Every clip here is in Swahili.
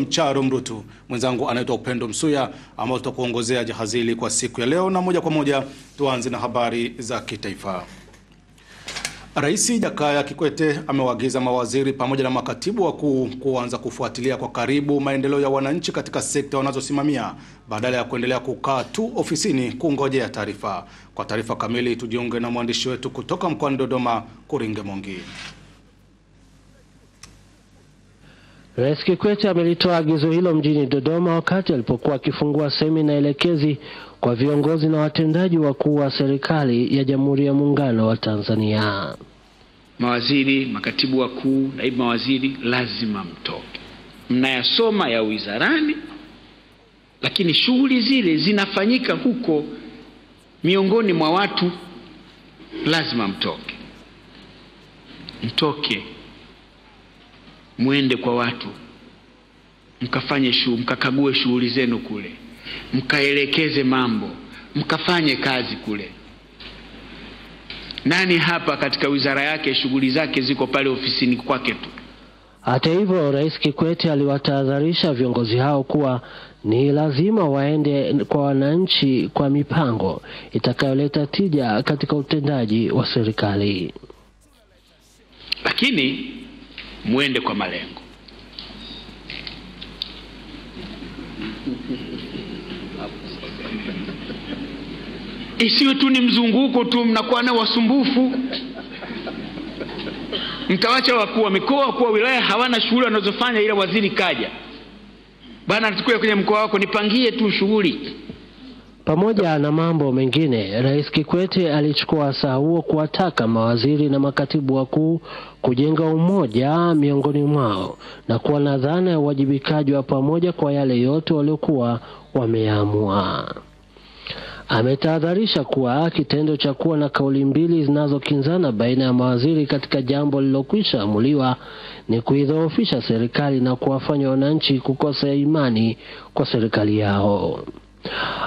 Mcharo Mrutu, mwenzangu anaitwa Upendo Msuya, ambao tutakuongozea jahazi hili kwa siku ya leo, na moja kwa moja tuanze na habari za kitaifa. Rais Jakaya Kikwete amewaagiza mawaziri pamoja na makatibu wakuu kuanza kufuatilia kwa karibu maendeleo ya wananchi katika sekta wanazosimamia badala ya kuendelea kukaa tu ofisini kungojea taarifa. Kwa taarifa kamili tujiunge na mwandishi wetu kutoka mkoani Dodoma, Kuringe Mongi. Rais Kikwete amelitoa agizo hilo mjini Dodoma wakati alipokuwa akifungua semina elekezi kwa viongozi na watendaji wakuu wa serikali ya Jamhuri ya Muungano wa Tanzania. Mawaziri, makatibu wakuu, naibu mawaziri lazima mtoke. Mnayasoma ya wizarani, lakini shughuli zile zinafanyika huko miongoni mwa watu, lazima mtoke. Mtoke mwende kwa watu mkafanye shughuli, mkakague shughuli zenu kule, mkaelekeze mambo, mkafanye kazi kule. Nani hapa katika wizara yake shughuli zake ziko pale ofisini kwake tu? Hata hivyo, Rais Kikwete aliwatahadharisha viongozi hao kuwa ni lazima waende kwa wananchi kwa mipango itakayoleta tija katika utendaji wa serikali, lakini mwende kwa malengo. Isiwe tu ni mzunguko tu, mnakuwa na wasumbufu. Mtawacha wakuu wa mikoa, wakuu wa wilaya hawana shughuli wanazofanya, ila waziri kaja, bana, tukue kwenye mkoa wako, nipangie tu shughuli. Pamoja na mambo mengine, Rais Kikwete alichukua wasaa huo kuwataka mawaziri na makatibu wakuu kujenga umoja miongoni mwao na kuwa na dhana ya uwajibikaji wa pamoja kwa yale yote waliokuwa wameamua. Ametahadharisha kuwa kitendo cha kuwa na kauli mbili zinazokinzana baina ya mawaziri katika jambo lililokwisha amuliwa ni kuidhoofisha serikali na kuwafanya wananchi kukosa imani kwa serikali yao.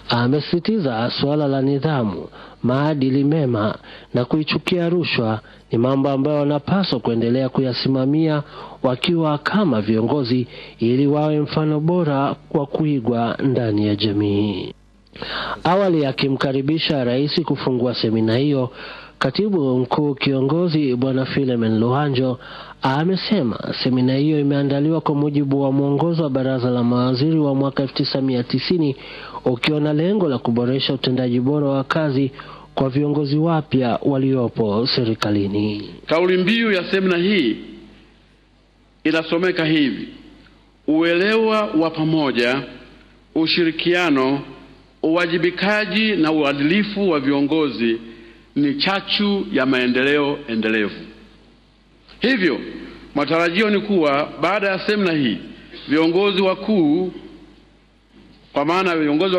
Amesisitiza suala la nidhamu, maadili mema na kuichukia rushwa ni mambo ambayo wanapaswa kuendelea kuyasimamia wakiwa kama viongozi, ili wawe mfano bora kwa kuigwa ndani ya jamii. Awali akimkaribisha rais kufungua semina hiyo, katibu mkuu kiongozi Bwana Philemon Luhanjo amesema semina hiyo imeandaliwa kwa mujibu wa mwongozo wa baraza la mawaziri wa mwaka 1990 ukiwa na lengo la kuboresha utendaji bora wa kazi kwa viongozi wapya waliopo serikalini. Kauli mbiu ya semina hii inasomeka hivi: uelewa wa pamoja, ushirikiano, uwajibikaji na uadilifu wa viongozi ni chachu ya maendeleo endelevu. Hivyo matarajio ni kuwa baada ya semina hii viongozi wakuu kwa maana viongozi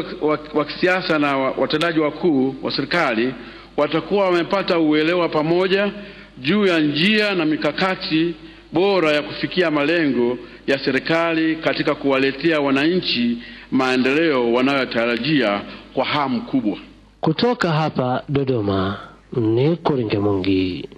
wa kisiasa na watendaji wakuu wa serikali watakuwa wamepata uelewa pamoja juu ya njia na mikakati bora ya kufikia malengo ya serikali katika kuwaletea wananchi maendeleo wanayotarajia kwa hamu kubwa. Kutoka hapa Dodoma ni Kuringe Mungi.